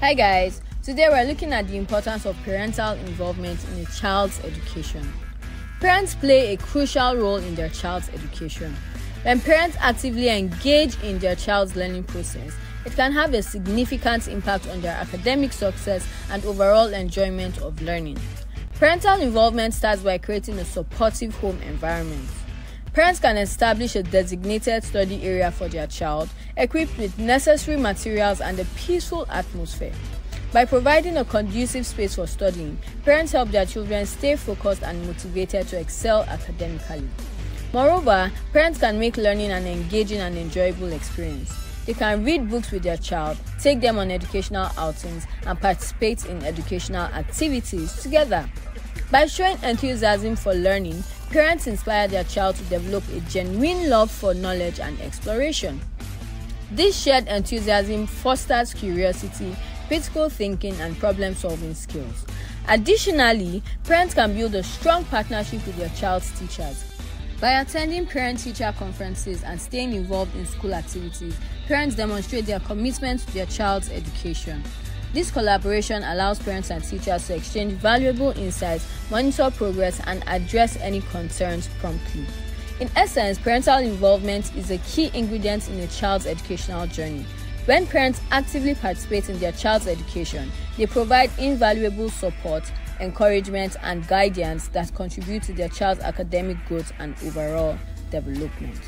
Hi guys, today we're looking at the importance of parental involvement in a child's education. Parents play a crucial role in their child's education. When parents actively engage in their child's learning process, it can have a significant impact on their academic success and overall enjoyment of learning. Parental involvement starts by creating a supportive home environment. Parents can establish a designated study area for their child, equipped with necessary materials and a peaceful atmosphere. By providing a conducive space for studying, parents help their children stay focused and motivated to excel academically. Moreover, parents can make learning an engaging and enjoyable experience. They can read books with their child, take them on educational outings, and participate in educational activities together. By showing enthusiasm for learning, parents inspire their child to develop a genuine love for knowledge and exploration. This shared enthusiasm fosters curiosity, critical thinking, and problem solving skills. Additionally, parents can build a strong partnership with their child's teachers. By attending parent teacher conferences and staying involved in school activities, parents demonstrate their commitment to their child's education. This collaboration allows parents and teachers to exchange valuable insights, monitor progress, and address any concerns promptly. In essence, parental involvement is a key ingredient in a child's educational journey. When parents actively participate in their child's education, they provide invaluable support, encouragement, and guidance that contribute to their child's academic growth and overall development.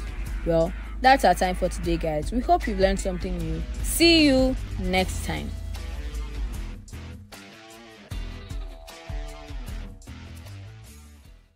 Well, that's our time for today, guys. We hope you've learned something new. See you next time.